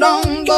don't